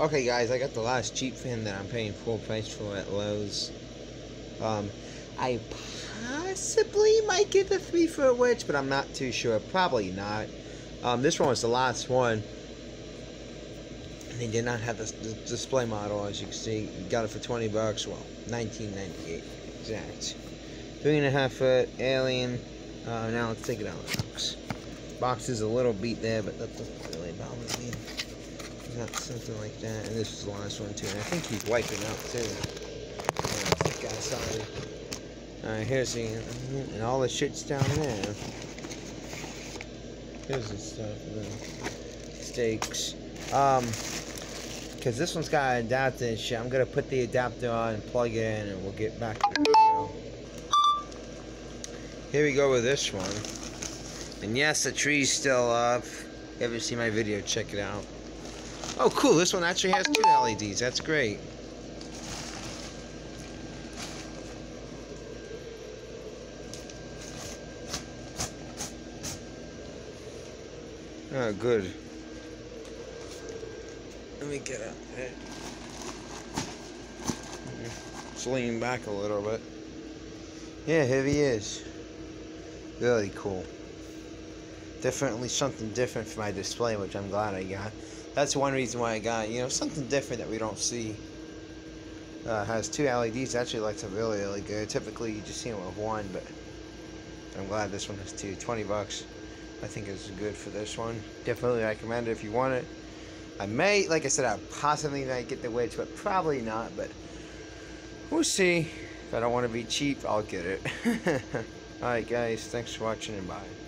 Okay, guys, I got the last cheap fan that I'm paying full price for at Lowe's. Um, I possibly might get the three foot witch, but I'm not too sure. Probably not. Um, this one was the last one. They did not have the, the display model, as you can see. Got it for 20 bucks. Well, 19.98 exact. Three and a half foot alien. Uh, now let's take it out of the box. Box is a little beat there, but that doesn't really bother me. Got something like that, and this is the last one too. And I think he's wiping out too. Alright, here's the and all the shit's down there. Here's the stuff, the stakes. Um, because this one's got an adapter and shit. I'm gonna put the adapter on and plug it in, and we'll get back to the video. Here we go with this one. And yes, the tree's still up. If you ever see my video, check it out. Oh, cool. This one actually has two LEDs. That's great. Oh, good. Let me get out. Just lean back a little bit. Yeah, here he is. Really cool. Definitely something different for my display, which I'm glad I got. That's one reason why I got, you know, something different that we don't see. Uh, has two LEDs. Actually, lights up really, really good. Typically, you just see it with one, but I'm glad this one has two. 20 bucks. I think is good for this one. Definitely recommend it if you want it. I may, like I said, I possibly might get the Witch, but probably not. But we'll see. If I don't want to be cheap, I'll get it. Alright, guys. Thanks for watching and bye.